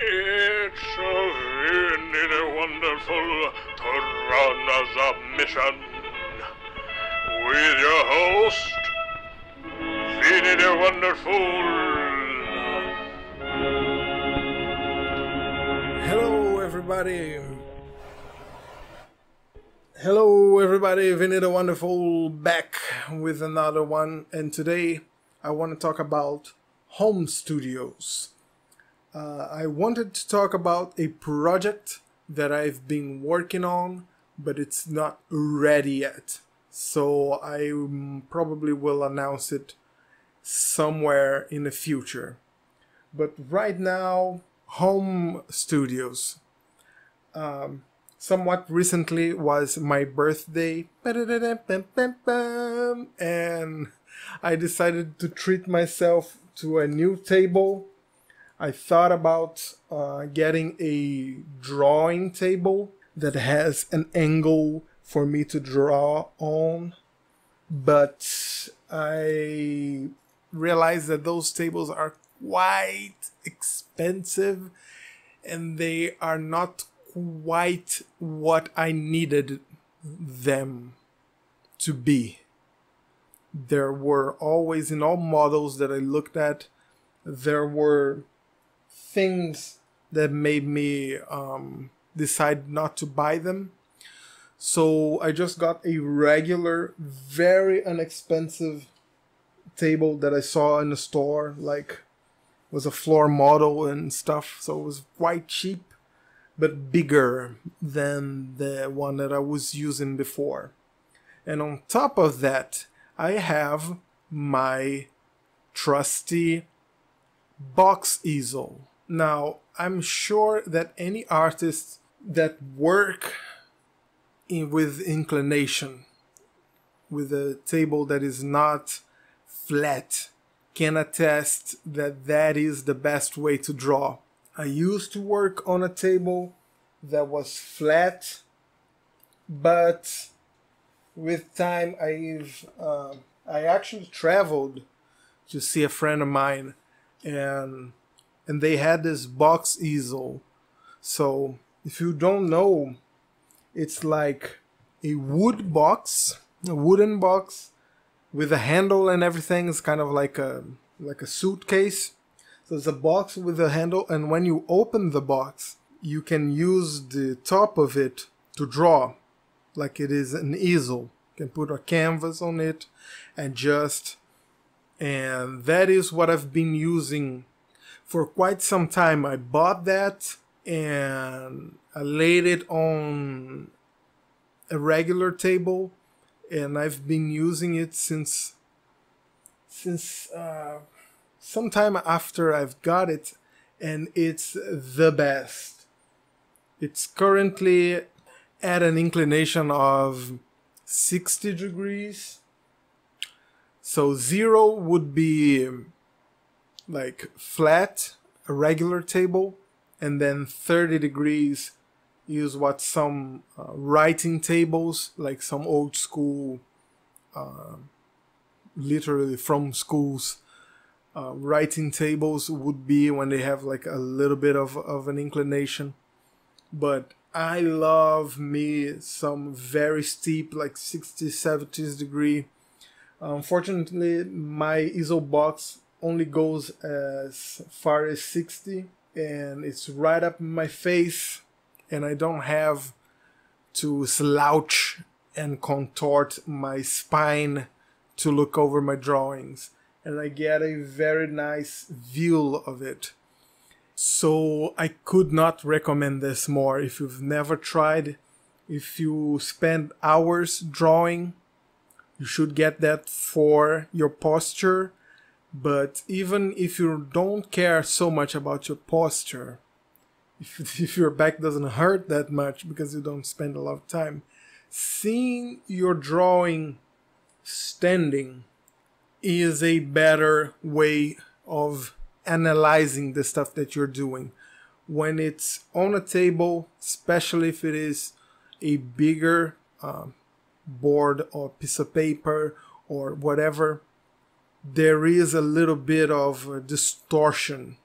It's really wonderful to run as a mission with your host, Viny Wonderful. Hello, everybody. Hello, everybody. Viny deWonderful back with another one, and today I want to talk about home studios. Uh, I wanted to talk about a project that I've been working on, but it's not ready yet. So I probably will announce it somewhere in the future. But right now, home studios. Um, somewhat recently was my birthday, and I decided to treat myself to a new table. I thought about uh, getting a drawing table that has an angle for me to draw on, but I realized that those tables are quite expensive and they are not quite what I needed them to be. There were always, in all models that I looked at, there were things that made me um, decide not to buy them. So I just got a regular, very inexpensive table that I saw in the store, like was a floor model and stuff, so it was quite cheap, but bigger than the one that I was using before. And on top of that, I have my trusty box easel. Now, I'm sure that any artists that work in, with inclination, with a table that is not flat, can attest that that is the best way to draw. I used to work on a table that was flat, but with time I've uh, I actually traveled to see a friend of mine, and and they had this box easel. So if you don't know, it's like a wood box, a wooden box with a handle and everything. It's kind of like a like a suitcase. So it's a box with a handle, and when you open the box, you can use the top of it to draw, like it is an easel. You can put a canvas on it and just and that is what I've been using for quite some time. I bought that and I laid it on a regular table and I've been using it since since uh, sometime after I've got it, and it's the best. It's currently at an inclination of 60 degrees. So zero would be like flat, a regular table, and then 30 degrees use what some uh, writing tables, like some old school, uh, literally from schools, uh, writing tables would be when they have like a little bit of, of an inclination. But I love me some very steep, like 60, 70 degree. Unfortunately, my easel box only goes as far as 60 and it's right up my face and I don't have to slouch and contort my spine to look over my drawings and I get a very nice view of it. So I could not recommend this more if you've never tried. If you spend hours drawing, you should get that for your posture. But even if you don't care so much about your posture, if, if your back doesn't hurt that much because you don't spend a lot of time, seeing your drawing standing is a better way of analyzing the stuff that you're doing. When it's on a table, especially if it is a bigger uh, board or piece of paper or whatever, there is a little bit of distortion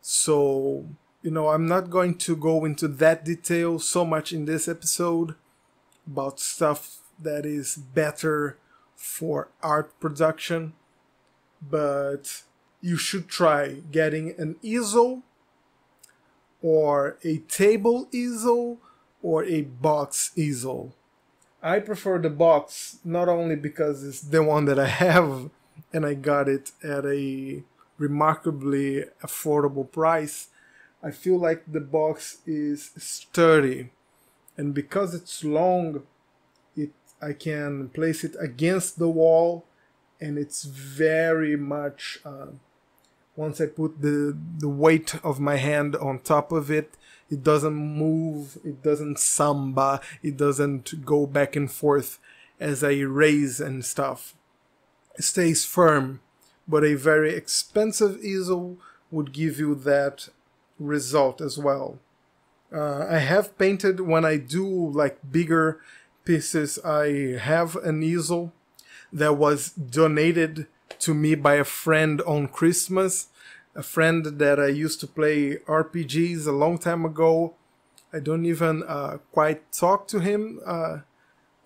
So, you know, I'm not going to go into that detail so much in this episode about stuff that is better for art production, but you should try getting an easel or a table easel or a box easel. I prefer the box not only because it's the one that I have and I got it at a remarkably affordable price. I feel like the box is sturdy and because it's long it I can place it against the wall and it's very much uh, once I put the the weight of my hand on top of it it doesn't move it doesn't samba it doesn't go back and forth as I raise and stuff. It stays firm but a very expensive easel would give you that result as well. Uh, I have painted when I do like bigger pieces I have an easel that was donated to me by a friend on Christmas a friend that I used to play RPGs a long time ago. I don't even uh, quite talk to him uh,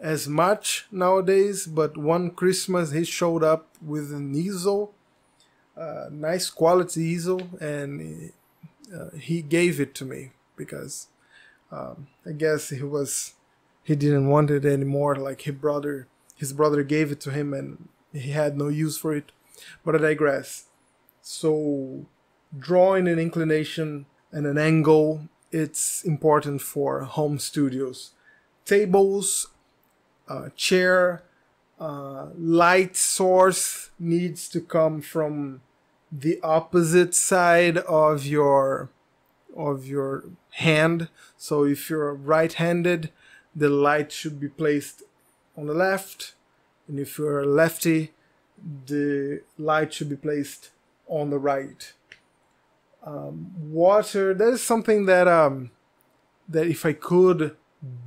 as much nowadays, but one Christmas he showed up with an easel, uh, nice quality easel, and uh, he gave it to me because um, I guess he was he didn't want it anymore. Like his brother, his brother gave it to him, and he had no use for it. But I digress. So drawing an inclination and an angle, it's important for home studios. Tables, uh, chair, uh, light source needs to come from the opposite side of your of your hand. So if you're right-handed, the light should be placed on the left, and if you're a lefty, the light should be placed on the right. Um, water, that is something that um, that if I could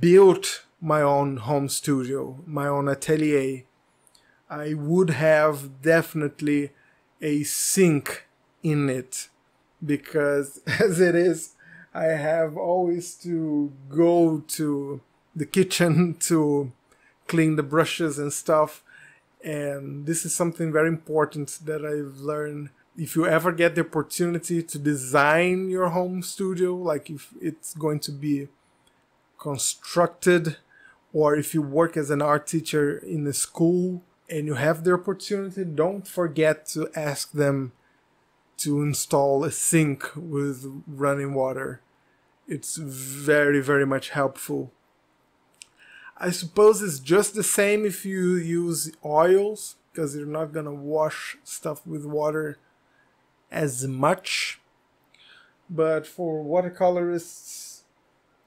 build my own home studio, my own atelier, I would have definitely a sink in it because as it is, I have always to go to the kitchen to clean the brushes and stuff. And this is something very important that I've learned if you ever get the opportunity to design your home studio, like if it's going to be constructed, or if you work as an art teacher in a school and you have the opportunity, don't forget to ask them to install a sink with running water. It's very, very much helpful. I suppose it's just the same if you use oils because you're not gonna wash stuff with water as much. But for watercolorists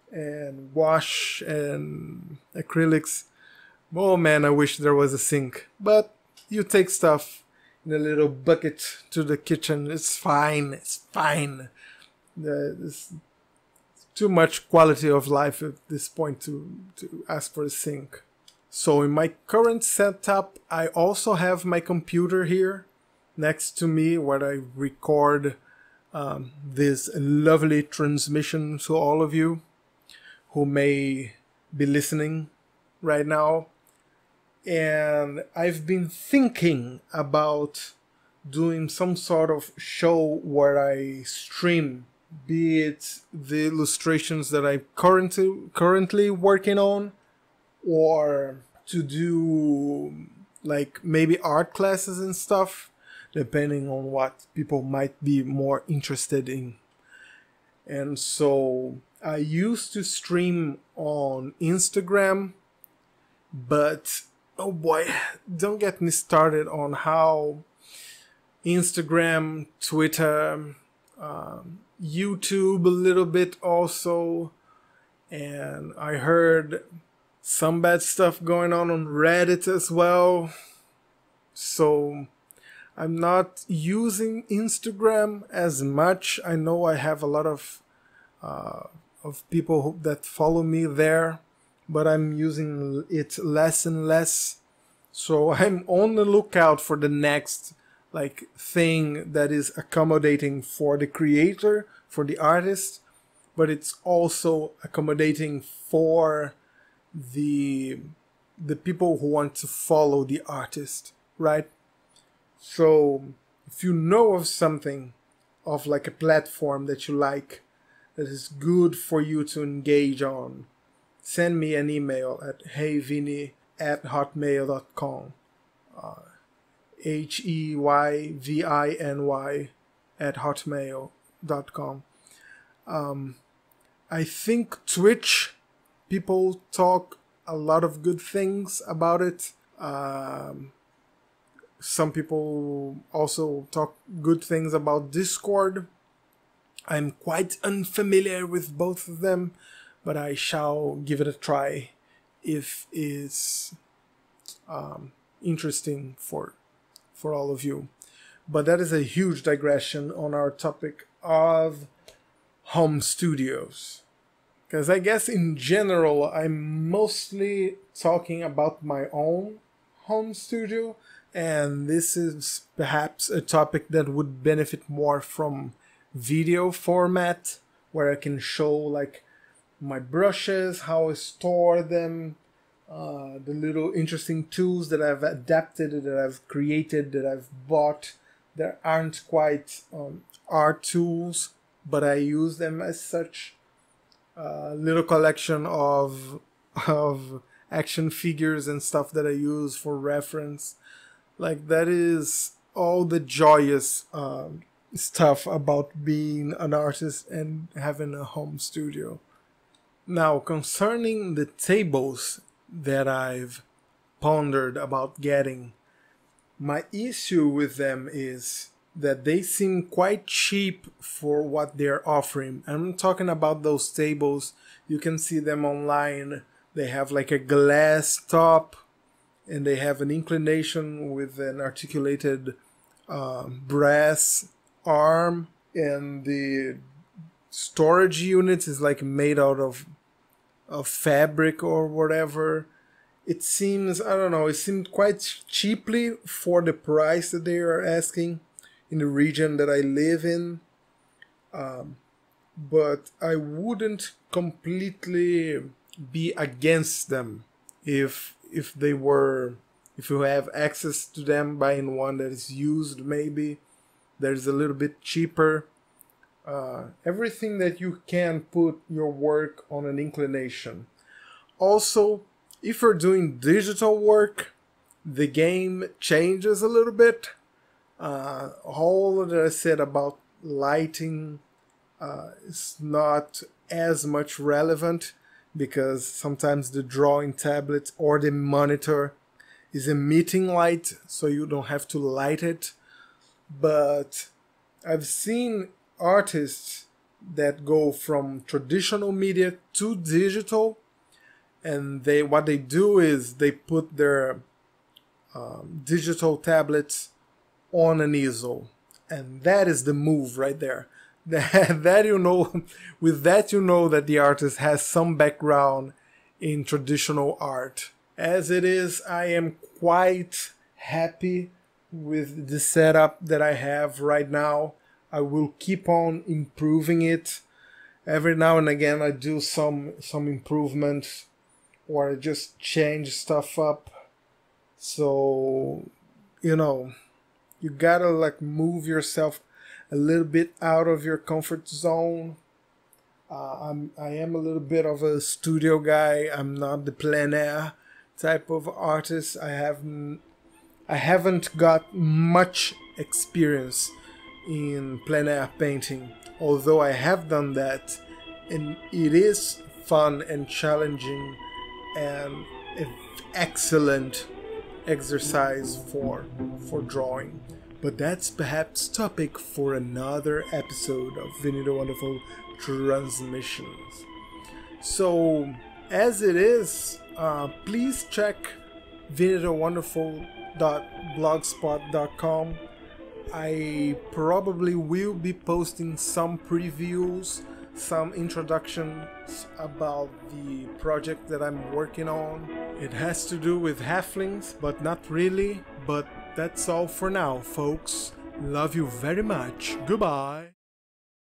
and wash and acrylics, oh man, I wish there was a sink. But you take stuff in a little bucket to the kitchen. It's fine. It's fine. Too much quality of life at this point to, to ask for a sink. So in my current setup, I also have my computer here next to me where I record um, this lovely transmission to all of you who may be listening right now. And I've been thinking about doing some sort of show where I stream, be it the illustrations that I'm currently currently working on, or to do like maybe art classes and stuff depending on what people might be more interested in. And so I used to stream on Instagram, but oh boy, don't get me started on how Instagram, Twitter, um, YouTube a little bit also, and I heard some bad stuff going on on Reddit as well. So I'm not using Instagram as much. I know I have a lot of uh, of people who, that follow me there, but I'm using it less and less. So I'm on the lookout for the next like thing that is accommodating for the creator, for the artist, but it's also accommodating for the the people who want to follow the artist, right? So if you know of something of like a platform that you like that is good for you to engage on, send me an email at heyviny at hotmail.com. Uh, H E Y V I N Y at hotmail.com. Um, I think Twitch, people talk a lot of good things about it. Um, some people also talk good things about Discord. I'm quite unfamiliar with both of them, but I shall give it a try if it's um, interesting for for all of you. But that is a huge digression on our topic of home studios. Because I guess in general, I'm mostly talking about my own home studio, and this is perhaps a topic that would benefit more from video format, where I can show like my brushes, how I store them, uh, the little interesting tools that I've adapted, that I've created, that I've bought There aren't quite um, art tools, but I use them as such. A uh, little collection of of action figures and stuff that I use for reference. Like that is all the joyous um, stuff about being an artist and having a home studio. Now, concerning the tables that I've pondered about getting. My issue with them is that they seem quite cheap for what they're offering. I'm talking about those tables. You can see them online. They have like a glass top and they have an inclination with an articulated uh, brass arm and the storage unit is like made out of of fabric or whatever. It seems I don't know. It seemed quite cheaply for the price that they are asking in the region that I live in. Um, but I wouldn't completely be against them if if they were if you have access to them buying one that is used maybe there's a little bit cheaper uh, everything that you can put your work on an inclination. Also, if you're doing digital work, the game changes a little bit. Uh, all that I said about lighting uh, is not as much relevant because sometimes the drawing tablet or the monitor is emitting light, so you don't have to light it. But I've seen artists that go from traditional media to digital and they what they do is they put their um, digital tablets on an easel and that is the move right there. That, that you know with that you know that the artist has some background in traditional art. As it is i am quite happy with the setup that i have right now I will keep on improving it. Every now and again, I do some some improvements, or I just change stuff up. So, you know, you gotta like move yourself a little bit out of your comfort zone. Uh, I'm I am a little bit of a studio guy. I'm not the plein air type of artist. I haven't I haven't got much experience in plein air painting, although I have done that, and it is fun and challenging and an excellent exercise for for drawing. But that's perhaps topic for another episode of Viny deWonderful Transmissions. So, as it is, uh, please check vinydewonderful.blogspot.com I probably will be posting some previews, some introductions about the project that I'm working on. It has to do with halflings, but not really, but That's all for now, folks. Love you very much. Goodbye.